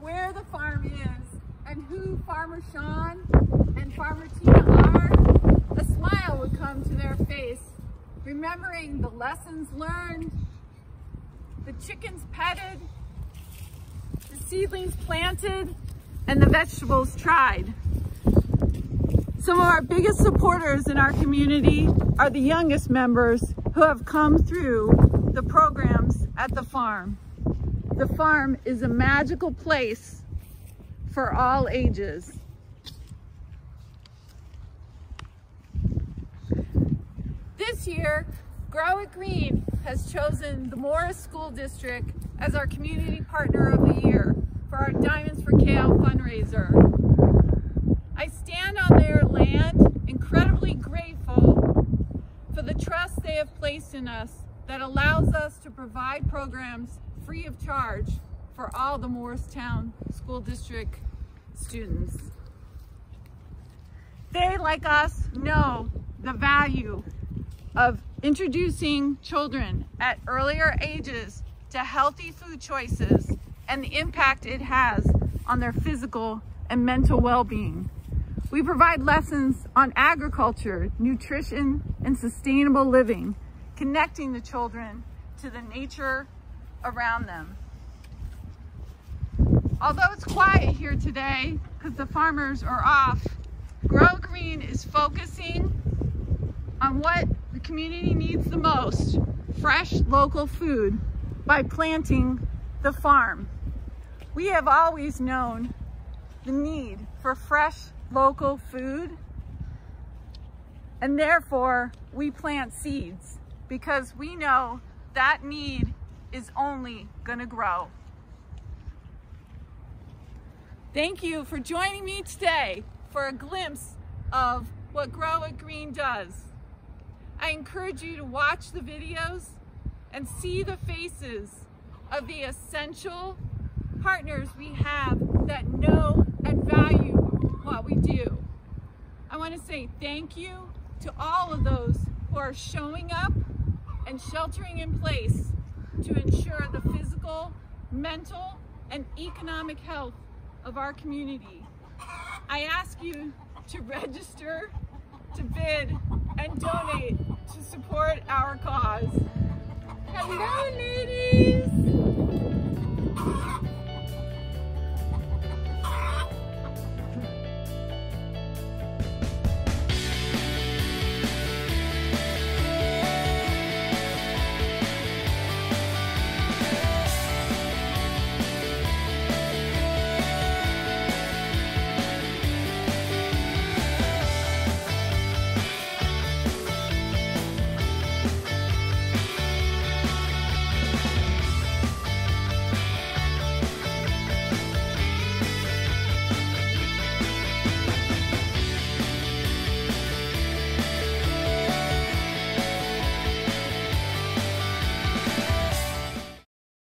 where the farm is and who Farmer Sean and Farmer Tina are, a smile would come to their face, remembering the lessons learned, the chickens petted, the seedlings planted, and the vegetables tried. Some of our biggest supporters in our community are the youngest members who have come through the programs at the farm. The farm is a magical place for all ages. Year, Grow It Green has chosen the Morris School District as our community partner of the year for our Diamonds for Kale fundraiser. I stand on their land incredibly grateful for the trust they have placed in us that allows us to provide programs free of charge for all the Morristown School District students. They, like us, know the value of introducing children at earlier ages to healthy food choices and the impact it has on their physical and mental well-being. We provide lessons on agriculture, nutrition, and sustainable living, connecting the children to the nature around them. Although it's quiet here today because the farmers are off, Grow Green is focusing on what community needs the most, fresh local food, by planting the farm. We have always known the need for fresh local food and therefore we plant seeds because we know that need is only gonna grow. Thank you for joining me today for a glimpse of what Grow It Green does. I encourage you to watch the videos and see the faces of the essential partners we have that know and value what we do. I want to say thank you to all of those who are showing up and sheltering in place to ensure the physical, mental, and economic health of our community. I ask you to register, to bid, and donate to support our cause. Hello, ladies!